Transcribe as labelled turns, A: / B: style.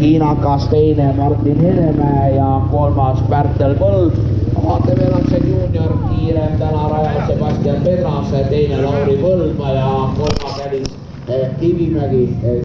A: Tiina Kasteine, Martin Hereme ja kolmas Pärtel Põld. vaateveerandse juunior kiirem täna rajal Sebastian Pedras, teine Lauri Põldmaa ja kolmas Elis eh, Kivimägi